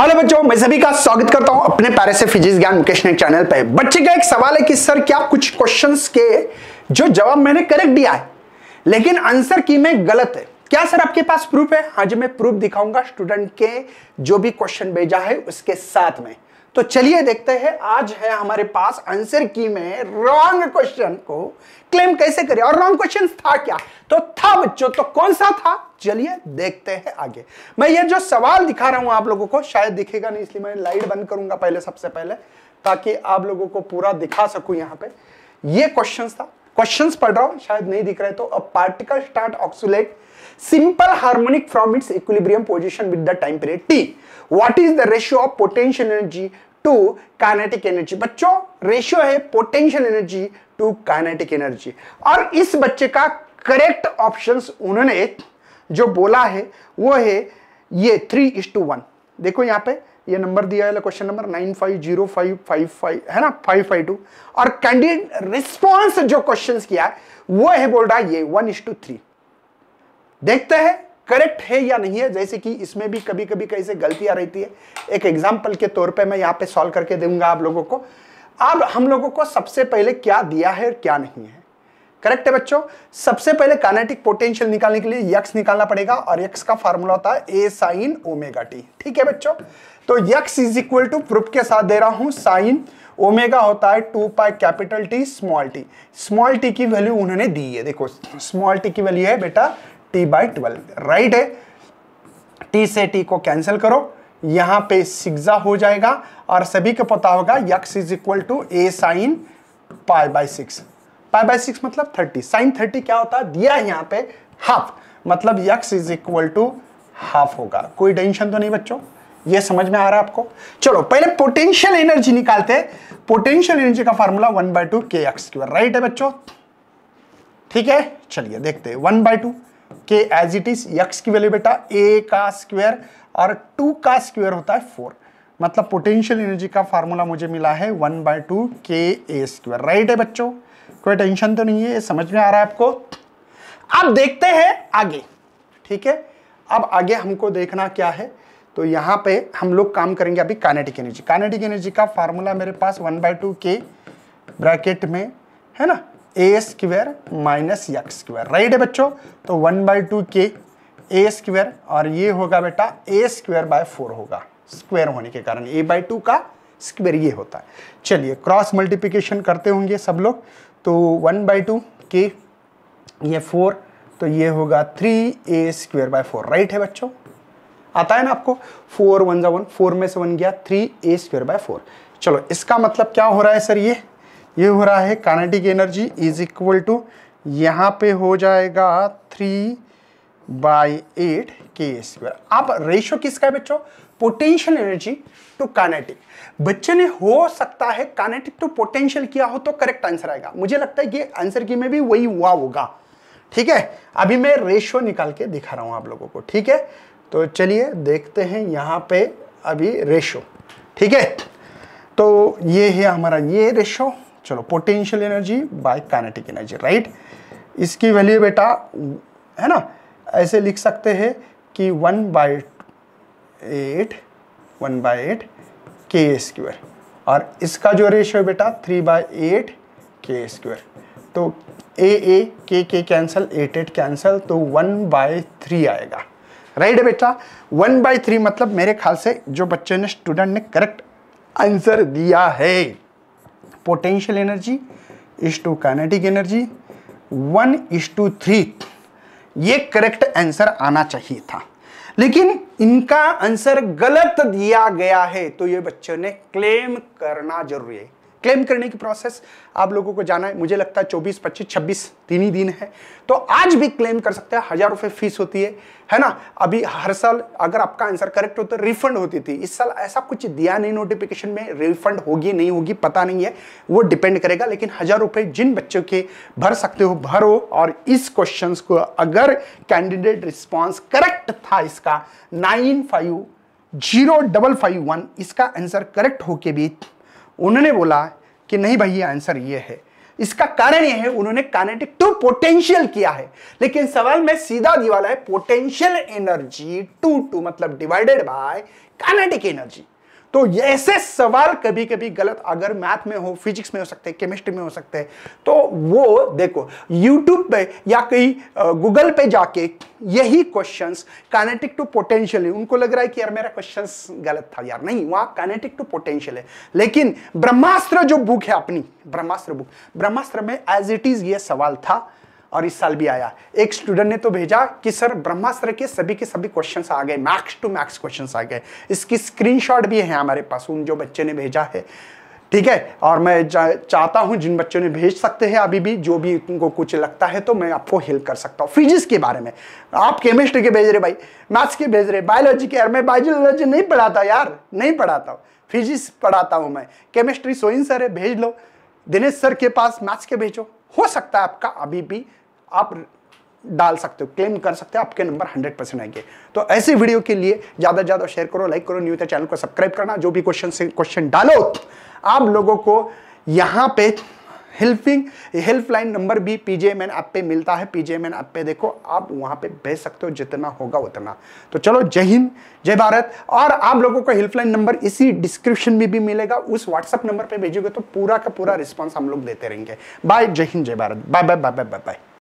Hello बच्चों, मैं सभी का स्वागत करता हूँ अपने प्यारे से फिजिक्स ज्ञान मुकेश ने चैनल पे। बच्चे का एक सवाल है कि, सर, क्या कुछ क्वेश्चंस के जो जवाब मैंने करेक्ट दिया है? लेकिन आंसर की मैं गलत है। क्या सर आपके पास प्रूफ है? आज मैं प्रूफ दिखाऊँगा स्टूडेंट के जो भी क्वेश्चन भेजा है उसके साथ में। तो चलिए देखते हैं, आज है हमारे पास आंसर की में रॉन्ग क्वेश्चन को क्लेम कैसे करें और रॉन्ग क्वेश्चन था क्या? तो था बच्चों तो कौन सा था? चलिए देखते हैं आगे। मैं ये जो सवाल दिखा रहा हूँ आप लोगों को, शायद दिखेगा नहीं, इसलिए मैं लाइट बंद करूँगा पहले, सबसे पहले, ताकि आप लोगों को पूरा दिखा सकूँ यहाँ पे। ये क्वेश्चन था। क्वेश्चंस पढ़ रहा हूँ, शायद नहीं दिख रहे तो a particle start oscillate simple harmonic from its equilibrium position with the time period T what is the ratio of potential energy to kinetic energy बच्चों रेशियो है potential energy to kinetic energy और इस बच्चे का correct option उन्होंने जो बोला है, वो है ये थ्री इज़ टू वन देखो यहाँ पे ये नंबर दिया है question number nine five zero five five five है ना? फाइव फाइव टू और कैंडिडेट रिस्पॉन्स जो क्वेश्चन किया है, वो है बोल रहा है ये वन इज़ टू थ्री देखते हैं करेक्ट है या नहीं है, जैसे कि इसमें भी कभी कभी कैसे गलतियाँ रहती है। एक एग्ज़ाम्पल के तौर पे मैं यहाँ पे सॉल्व करके दूँगा आप लोगों को। अब हम लोगों को सबसे पहले क्या दिया है और क्या नहीं है। करेक्ट है बच्चों? सबसे पहले कानेटिक पोटेंशियल निकालने के लिए यक्स निकालना पड़ेगा और यक्स का फॉर्मूला होता है ए साइन ओमेगा टी ठीक है बच्चों? तो x is equal to proof के साथ दे रहा हूँ साइन ओमेगा होता है two pi capital T small T small T की वैल्यू उन्होंने दी है। देखो स्मॉल टी की वैल्यू है बेटा टी बाई ट्वेल्व राइट है? टी से टी को कैंसिल करो। यहाँ पे सिग्जा हो जाएगा और सभी को पता होगा x is equal to A sine pi by six pi by six मतलब थर्टी साइन थर्टी क्या होता है? दिया है यहाँ पे हाफ़ मतलब x is equal to half होगा। कोई टेंशन तो नहीं बच्चों? ये समझ में आ रहा है आपको? चलो, पहले पोटेंशियल एनर्जी निकालते पोटेंशियल एनर्जी का formula one by two K x Q right है बच्चों? ठीक है? चलिए, देखते one by two K as it is x की वैल्यू बेटा ए का स्क्वायर और टू का स्क्वायर होता है फोर मतलब पोटेंशियल एनर्जी का फार्मूला मुझे मिला है वन बाय टू के ए स्क्वायर राइट है बच्चों? कोई टेंशन तो नहीं है, ये समझ में आ रहा है आपको? अब देखते हैं आगे, ठीक है? अब आगे हमको देखना क्या है। तो यहाँ पे हम लोग काम करेंगे अभी कानेटिक एनर्जी कानेटिक एनर्जी का फार्मूला मेरे पास one by two K bracket में, है ना? A square minus x square right है बच्चों? तो वन बाई टू के ए स्क्वेयर और ये होगा बेटा ए स्क्वेयर बाय फोर होगा स्क्वेयर होने के कारण। ए बाई टू का स्क्वेयर ये होता है। चलिए क्रॉस मल्टीप्लिकेशन करते होंगे सब लोग। तो वन बाई टू के ये फोर तो ये होगा three A square by four right है बच्चों? आता है ना आपको? फोर वन जा वन फोर में से वन गया three A square by four चलो, इसका मतलब क्या हो रहा है सर ये? ये हो रहा है kinetic energy is equal to यहाँ पे हो जाएगा three by eight K square आप रेशियो किसका है बच्चों? पोटेंशियल एनर्जी टू कानेटिक बच्चे ने हो सकता है कानेटिक टू पोटेंशियल किया हो तो करेक्ट आंसर आएगा। मुझे लगता है ये आंसर की में भी वही हुआ होगा। ठीक है? अभी मैं रेशियो निकाल के दिखा रहा हूँ आप लोगों को। ठीक है? तो चलिए देखते हैं यहाँ पे अभी रेशियो ठीक है? तो ये है हमारा ये रेशियो चलो potential energy by kinetic energy right इसकी वैल्यू बेटा, है ना? ऐसे लिख सकते हैं कि one by eight, one by eight K square. और इसका जो रेशियो बेटा three by eight K square. तो A A K K cancel eight eight cancel तो वन बाई थ्री आएगा। राइट है बेटा? वन बाई थ्री मतलब मेरे ख्याल से जो बच्चे ने स्टूडेंट ने करेक्ट आंसर दिया है। Potential energy is to kinetic energy one is to three ये करेक्ट आंसर आना चाहिए था। लेकिन इनका आंसर गलत दिया गया है तो ये बच्चों ने क्लेम करना ज़रूरी है। क्लेम करने की प्रोसेस आप लोगों को जाना है। मुझे लगता है 24, 25, 26 तीन ही दिन है। तो आज भी क्लेम कर सकते हैं। हज़ार रुपए फ़ीस होती है। है ना? अभी हर साल अगर आपका आंसर करेक्ट हो तो रिफंड होती थी। इस साल ऐसा कुछ दिया नहीं नोटिफिकेशन में। रिफंड होगी नहीं होगी पता नहीं है। वो डिपेंड करेगा। लेकिन हज़ार रुपए जिन बच्चों के भर सकते हो भरो। और इस क्वेश्चन को अगर कैंडिडेट रिस्पॉन्स करेक्ट था इसका nine five zero double five one इसका आंसर करेक्ट होके भी उन्होंने बोला कि नहीं भाई आंसर ये है। इसका कारण यह है, उन्होंने काइनेटिक टू पोटेंशियल किया है। लेकिन सवाल में सीधा दिवाला है, पोटेंशियल एनर्जी टू टू मतलब डिवाइडेड बाय काइनेटिक एनर्जी। तो ऐसे सवाल कभी कभी गलत, अगर मैथ में हो, फिजिक्स में हो सकते हैं, केमिस्ट्री में हो सकते हैं तो वो देखो यूट्यूब पे या कहीं गूगल पे जाके यही क्वेश्चंस कानेटिक टू पोटेंशियल है। उनको लग रहा है कि यार मेरा क्वेश्चंस गलत था, यार नहीं, वहाँ कानेटिक टू पोटेंशियल है। लेकिन ब्रह्मास्त्र जो बुक है अपनी, ब्रह्मास्त्र बुक ब्रह्मास्त्र में एज इट इज़ ये सवाल था। और इस साल भी आया। एक स्टूडेंट ने तो भेजा कि, सर, ब्रह्मास्त्र के सभी के सभी क्वेश्चंस आ गए मैक्स टू मैक्स क्वेश्चंस आ गए। इसकी स्क्रीनशॉट भी है हमारे पास, उन जो बच्चे ने भेजा है। ठीक है? और मैं चाहता हूँ जिन बच्चों ने भेज सकते हैं अभी भी, जो भी उनको कुछ लगता है तो मैं आपको हेल्प कर सकता हूँ। फिजिक्स के बारे में। आप केमिस्ट्री के भेज रहे भाई मैथ्स के भेज रहे बायोलॉजी के। यार, मैं बायोलॉजी नहीं पढ़ाता यार, नहीं पढ़ाता फिजिक्स पढ़ाता हूँ मैं। केमिस्ट्री सोइन सर है भेज लो। दिनेश सर के पास मैथ्स के भेजो। हो सकता है आपका अभी भी आप डाल सकते हो क्लेम कर सकते हो, आपके नंबर 100 परसेंट आएँगे। तो ऐसे वीडियो के लिए ज़्यादा से ज़्यादा शेयर करो लाइक करो न्यू चैनल को सब्सक्राइब करना, जो भी क्वेश्चन से क्वेश्चन डालो, आप लोगों को यहाँ पे हेल्पिंग हेल्पलाइन नंबर भी पीजेएमएन ऐप पे मिलता है। पीजेएमएन ऐप पे देखो, आप वहाँ पे भेज सकते हो, जितना होगा उतना। तो चलो, जय हिंद, जय भारत। और आप लोगों को हेल्पलाइन नंबर इसी डिस्क्रिप्शन में भी मिलेगा, उस व्हाट्सएप नंबर पे भेजोगे तो पूरा का पूरा रिस्पॉन्स हम लोग देते रहेंगे। बाय जय हिंद, जय Bharat. Bye bye bye bye bye bye